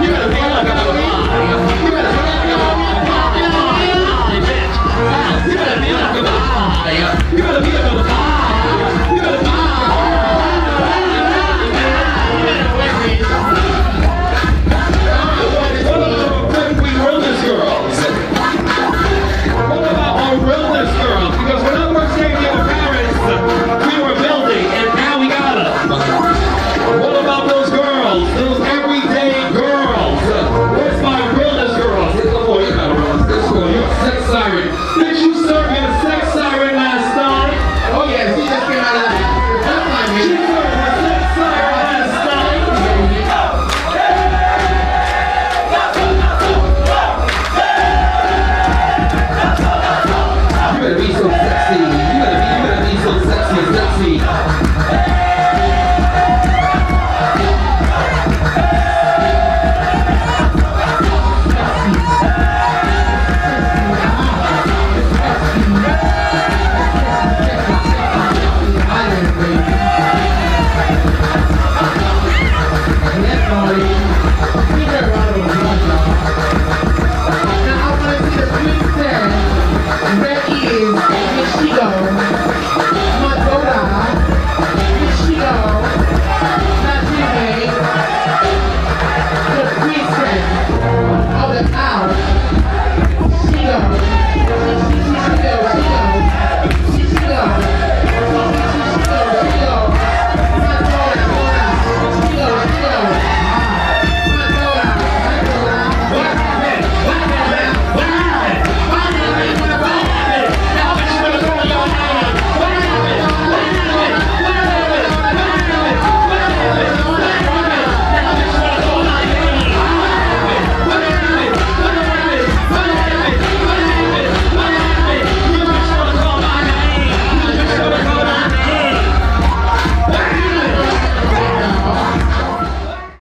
你们的歌